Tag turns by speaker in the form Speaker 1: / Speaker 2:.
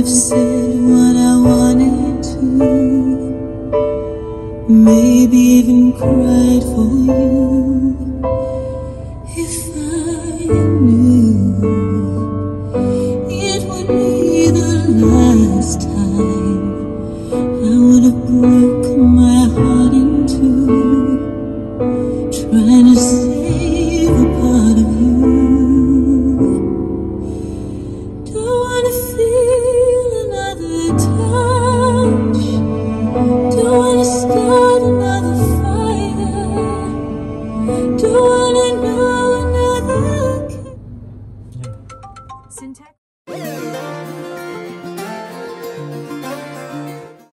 Speaker 1: have said what I wanted to. Maybe even cried for you. If I knew It would be the last syntax.